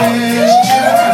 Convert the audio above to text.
wish